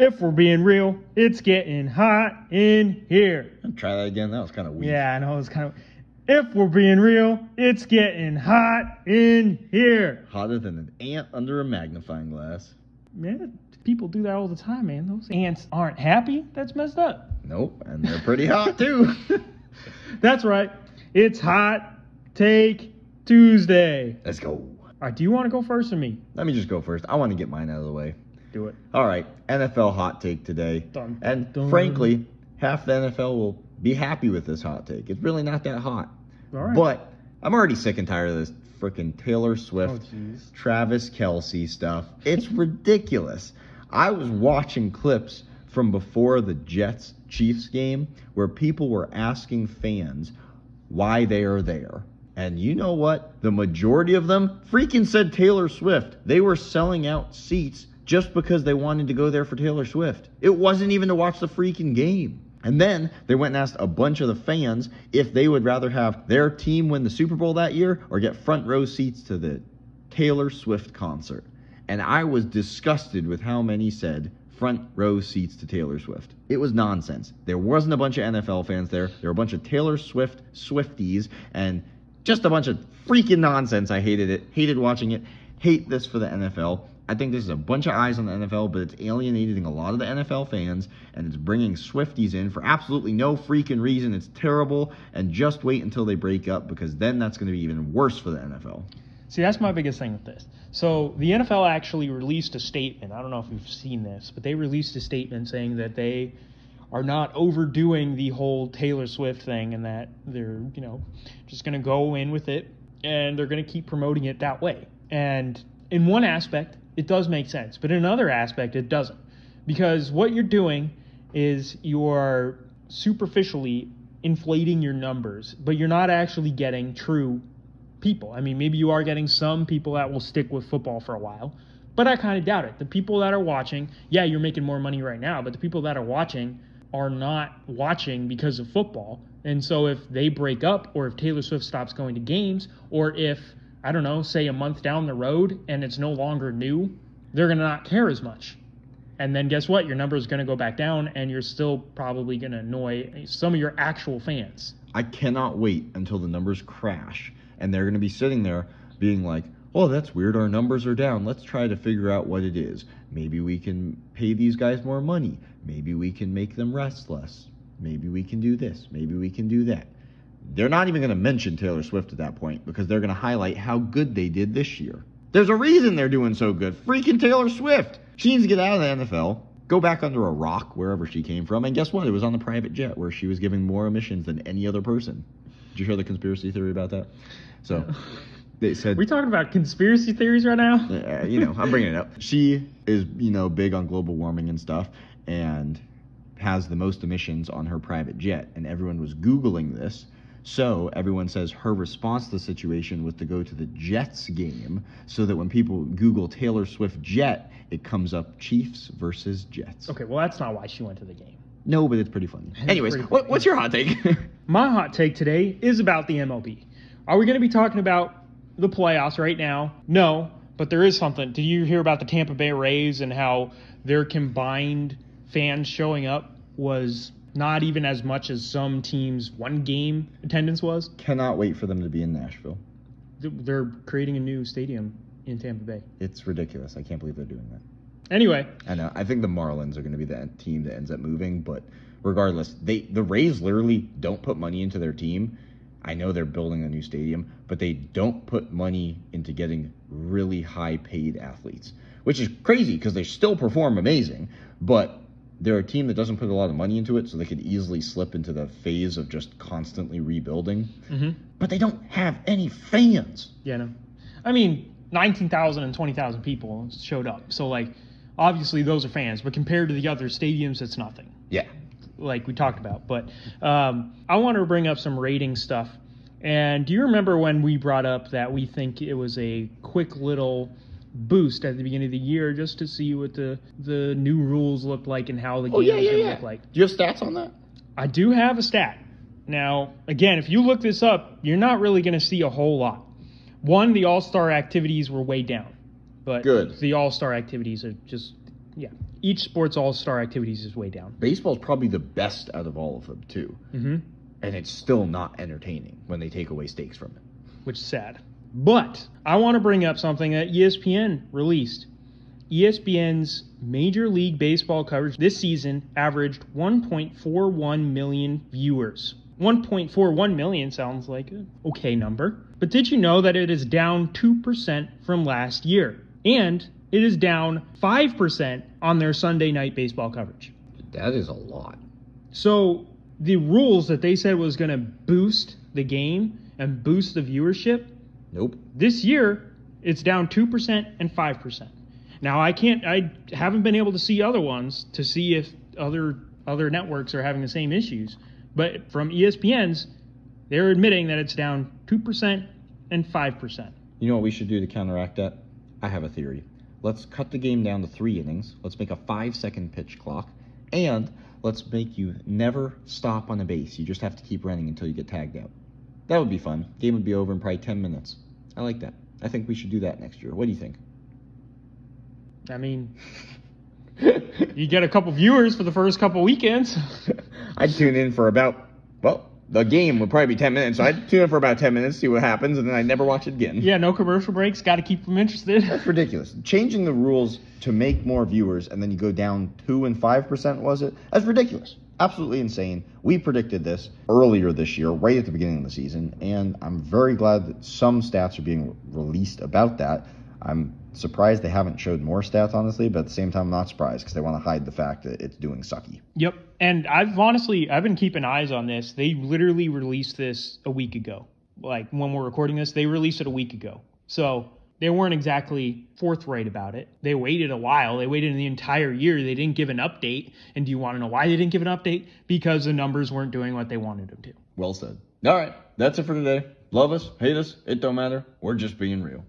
If we're being real, it's getting hot in here. I'll Try that again. That was kind of weird. Yeah, I know it's kind of. If we're being real, it's getting hot in here. Hotter than an ant under a magnifying glass. Man, people do that all the time, man. Those ants aren't happy. That's messed up. Nope, and they're pretty hot too. That's right. It's hot take Tuesday. Let's go. All right, do you want to go first or me? Let me just go first. I want to get mine out of the way. Do it. All right, NFL hot take today. Dun, and dun. frankly, half the NFL will be happy with this hot take. It's really not that hot. All right. But I'm already sick and tired of this freaking Taylor Swift, Oh. Travis Kelce stuff. It's ridiculous. I was watching clips from before the Jets Chiefs game where people were asking fans why they are there. And you know what? The majority of them freaking said Taylor Swift. They were selling out seats just because they wanted to go there for Taylor Swift. It wasn't even to watch the freaking game. And then they went and asked a bunch of the fans if they would rather have their team win the Super Bowl that year or get front row seats to the Taylor Swift concert. And I was disgusted with how many said front row seats to Taylor Swift. It was nonsense. There wasn't a bunch of NFL fans there. There were a bunch of Taylor Swift Swifties and just a bunch of freaking nonsense. I hated it. Hated watching it. Hate this for the NFL. I think this is a bunch of eyes on the NFL, but it's alienating a lot of the NFL fans, and it's bringing Swifties in for absolutely no freaking reason. It's terrible, and just wait until they break up because then that's going to be even worse for the NFL. See, that's my biggest thing with this. So the NFL actually released a statement. I don't know if you've seen this, but they released a statement saying that they are not overdoing the whole Taylor Swift thing and that they're, you know, just going to go in with it and they're going to keep promoting it that way. And in one aspect, it does make sense, but in another aspect, it doesn't. Because what you're doing is you're superficially inflating your numbers, but you're not actually getting true people. I mean, maybe you are getting some people that will stick with football for a while, but I kind of doubt it. The people that are watching, yeah, you're making more money right now, but the people that are watching are not watching because of football. And so if they break up, or if Taylor Swift stops going to games, or if, I don't know, say a month down the road and it's no longer new, they're going to not care as much. And then guess what? Your number is going to go back down, and you're still probably going to annoy some of your actual fans. I cannot wait until the numbers crash and they're going to be sitting there being like, oh, that's weird. Our numbers are down. Let's try to figure out what it is. Maybe we can pay these guys more money. Maybe we can make them rest less. Maybe we can do this. Maybe we can do that. They're not even going to mention Taylor Swift at that point because they're going to highlight how good they did this year. There's a reason they're doing so good. Freaking Taylor Swift. She needs to get out of the NFL. Go back under a rock wherever she came from. And guess what? It was on the private jet where she was giving more emissions than any other person. Did you hear the conspiracy theory about that? So they said we talking about conspiracy theories right now? uh, you know, I'm bringing it up. She is, you know, big on global warming and stuff, and has the most emissions on her private jet. And everyone was Googling this. So everyone says her response to the situation was to go to the Jets game so that when people Google Taylor Swift jet, it comes up Chiefs versus Jets. Okay, well that's not why she went to the game. No, but it's pretty funny. It's Anyways, pretty what, funny. what's your hot take? My hot take today is about the MLB. Are we going to be talking about the playoffs right now? No, but there is something. Did you hear about the Tampa Bay Rays and how their combined fans showing up was not even as much as some teams' one game attendance was? Cannot wait for them to be in Nashville. They're creating a new stadium in Tampa Bay. It's ridiculous. I can't believe they're doing that. Anyway, I know. I think the Marlins are going to be the team that ends up moving, but regardless, they the Rays literally don't put money into their team. I know they're building a new stadium, but they don't put money into getting really high paid athletes, which is crazy because they still perform amazing, but they're a team that doesn't put a lot of money into it, so they could easily slip into the phase of just constantly rebuilding. Mhm. But they don't have any fans. Yeah, no. I mean, 19,000 and 20,000 people showed up. So, like, obviously those are fans, but compared to the other stadiums, it's nothing, Yeah. like we talked about. But um, I want to bring up some rating stuff. And do you remember when we brought up that we think it was a quick little boost at the beginning of the year just to see what the, the new rules look like and how the game Oh yeah, is yeah, going to yeah. look like? Do you have stats on that? I do have a stat. Now, again, if you look this up, you're not really going to see a whole lot. One, the All Star activities were way down, but Good. the All Star activities are just, yeah. each sports all star activities is way down. Baseball's probably the best out of all of them too, Mm-hmm. and it's still not entertaining when they take away stakes from it. which is sad. But I want to bring up something that ESPN released. ESPN's Major League Baseball coverage this season averaged 1.41 million viewers. 1.41 million sounds like an okay number. But did you know that it is down 2% from last year? And it is down 5% on their Sunday night baseball coverage. That is a lot. So the rules that they said was going to boost the game and boost the viewership, Nope. this year it's down 2% and 5%. Now I can't I haven't been able to see other ones to see if other other networks are having the same issues, but from ESPN's they're admitting that it's down 2% and 5%. You know what we should do to counteract that? I have a theory. Let's cut the game down to three innings. Let's make a five second pitch clock. And let's make you never stop on a base. You just have to keep running until you get tagged out. That would be fun. Game would be over in probably 10 minutes. I like that. I think we should do that next year. What do you think? I mean, you get a couple viewers for the first couple weekends. I'd tune in for about, well, the game would probably be 10 minutes. So I'd tune in for about 10 minutes, see what happens, and then I'd never watch it again. yeah, no commercial breaks, got to keep them interested. That's ridiculous. Changing the rules to make more viewers and then you go down 2 and 5%, was it? That's ridiculous. Absolutely insane. We predicted this earlier this year, right at the beginning of the season, and I'm very glad that some stats are being released about that. I'm surprised they haven't showed more stats, honestly, but at the same time, I'm not surprised because they want to hide the fact that it's doing sucky. Yep. And I've honestly I've been keeping eyes on this. They literally released this a week ago. Like when we're recording this, they released it a week ago. So they weren't exactly forthright about it. They waited a while. They waited the entire year. They didn't give an update. And do you want to know why they didn't give an update? Because the numbers weren't doing what they wanted them to. Well said. All right, that's it for today. Love us, hate us, it don't matter. We're just being real.